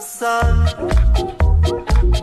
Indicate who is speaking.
Speaker 1: sun.